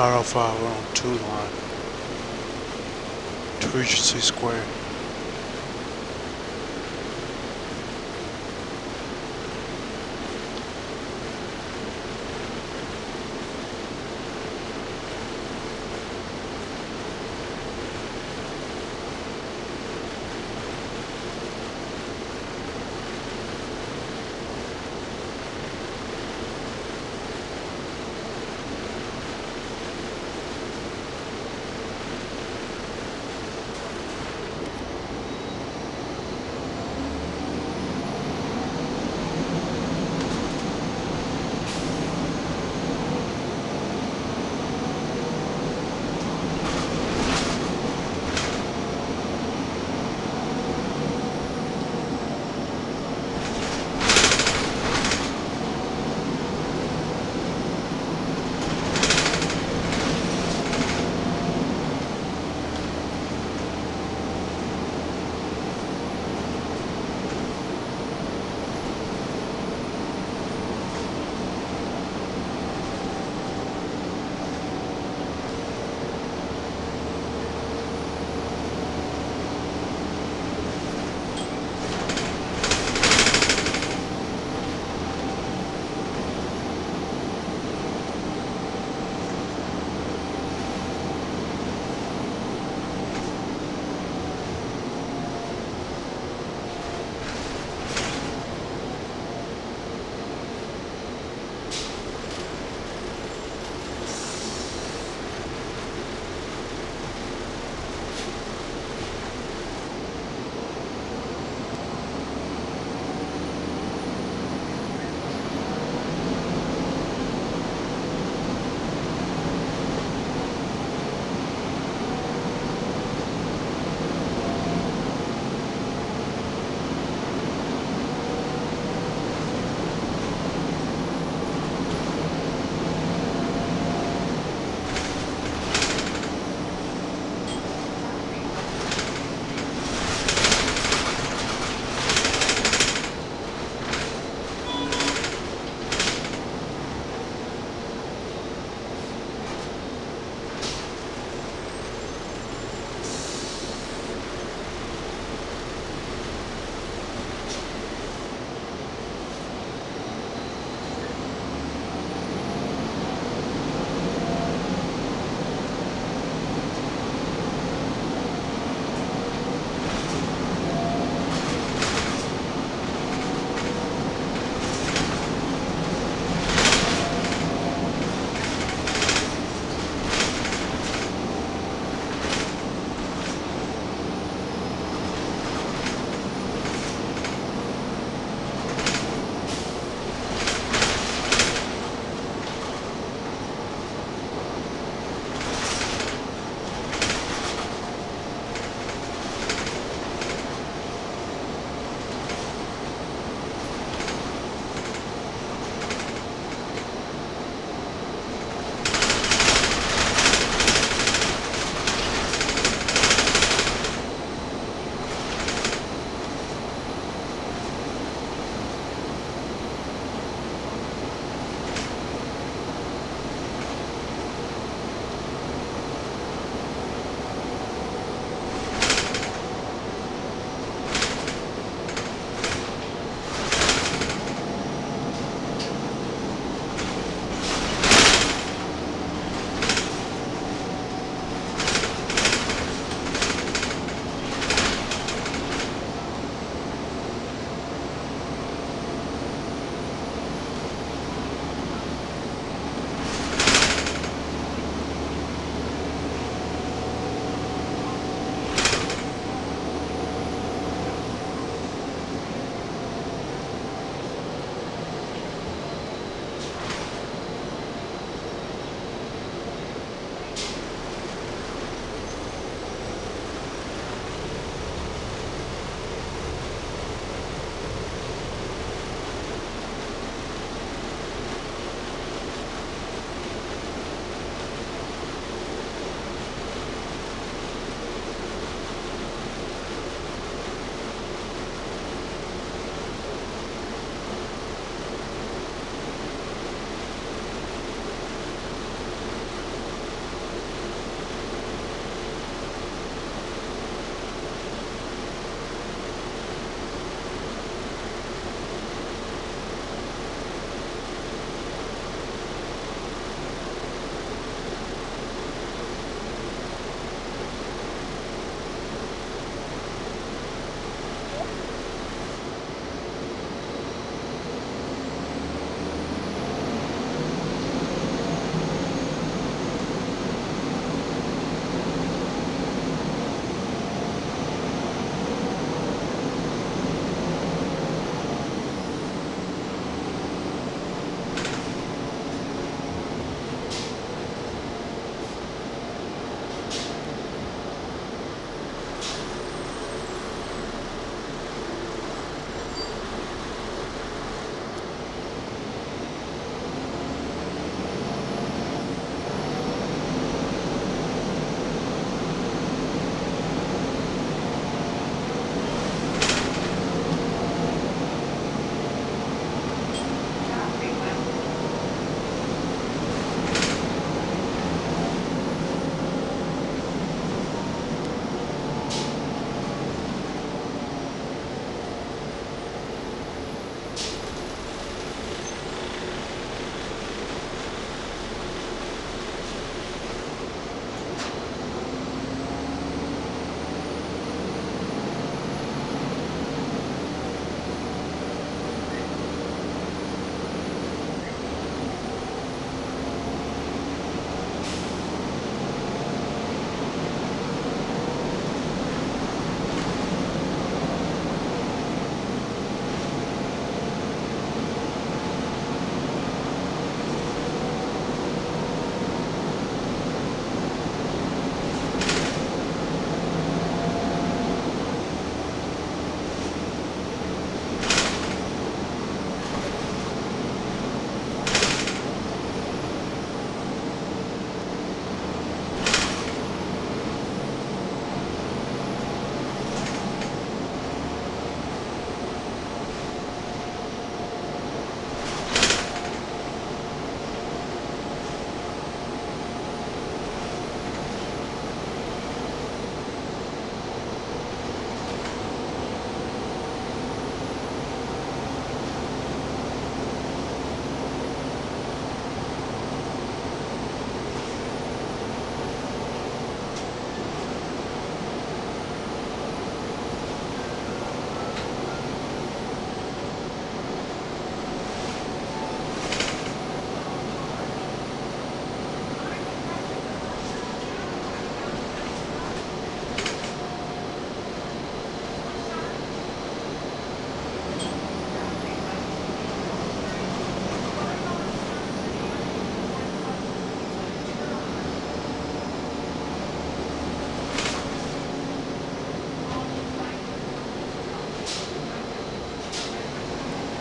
R05 we're on 2 line. To Regency Square.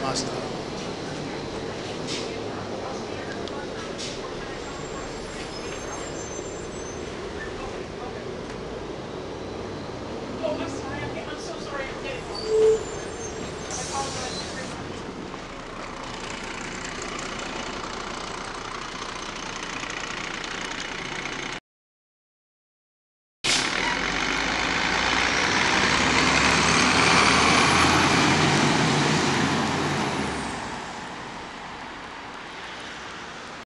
ました。